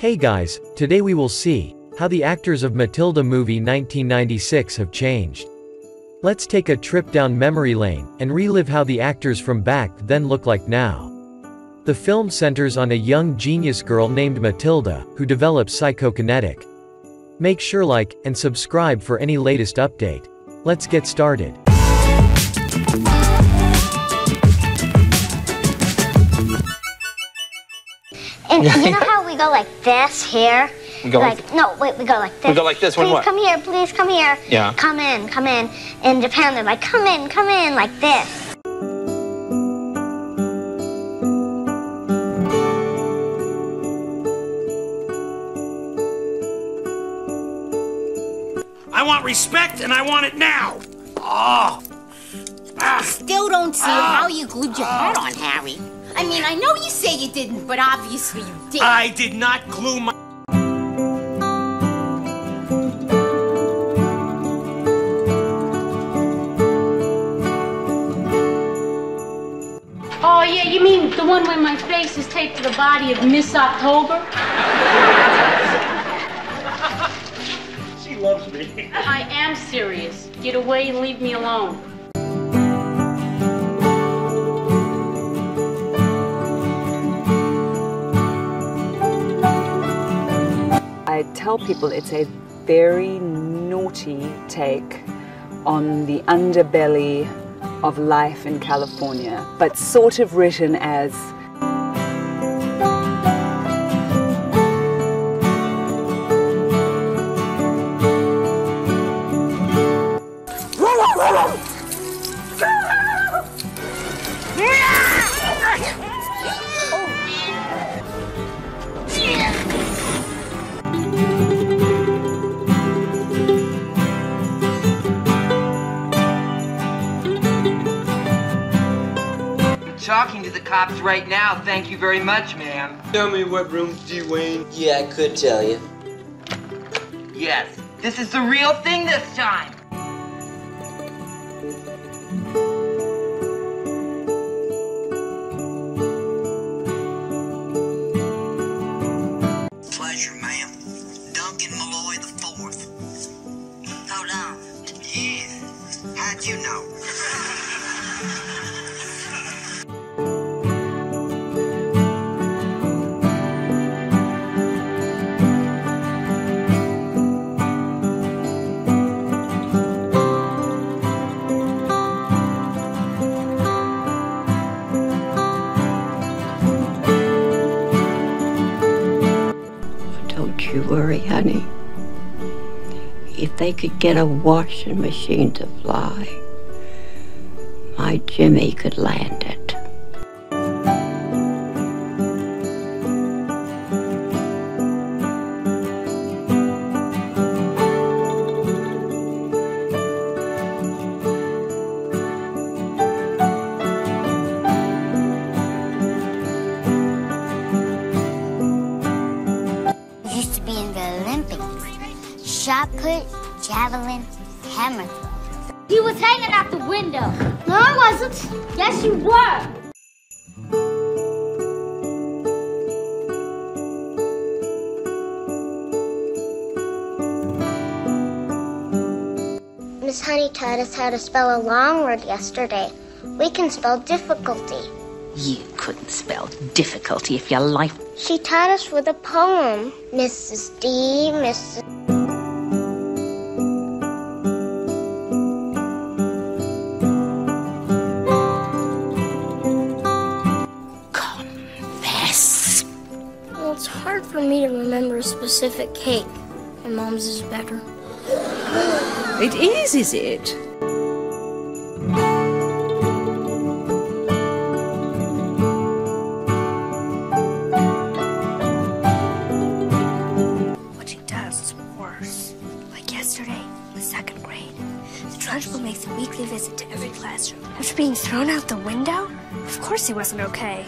Hey guys, today we will see how the actors of Matilda movie 1996 have changed. Let's take a trip down memory lane and relive how the actors from back then look like now. The film centers on a young genius girl named Matilda, who develops psychokinetic. Make sure like and subscribe for any latest update. Let's get started. And you know how go like this here? We go like, like no, wait, we go like this. We go like this, when Please what? come here, please come here. Yeah. Come in, come in. In Japan, they're like, come in, come in, like this. I want respect and I want it now. Oh. Ah. Still don't see how you glued your head on, Harry. I mean, I know you say you didn't, but obviously you did. I did not glue my. Oh, yeah, you mean the one where my face is taped to the body of Miss October? She loves me. I am serious. Get away and leave me alone. Tell people it's a very naughty take on the underbelly of life in California, but sort of written as talking to the cops right now. Thank you very much, ma'am. Tell me what room's Dwayne. Yeah, I could tell you. Yes, this is the real thing this time. Pleasure, ma'am. Duncan Malloy the Fourth. Hold on. Yeah. How'd you know? Worry, honey. If they could get a washing machine to fly, my Jimmy could land it. Shot put, javelin, hammer throw. He was hanging out the window. No, I wasn't. Yes, you were. Miss Honey taught us how to spell a long word yesterday. We can spell difficulty. You couldn't spell difficulty if your life. She taught us with a poem. Mrs. D, Mrs. specific cake. My mom's is better. it is, is it? What she does is worse. Like yesterday, in the second grade, the principal makes a weekly visit to every classroom. After being thrown out the window? Of course he wasn't okay.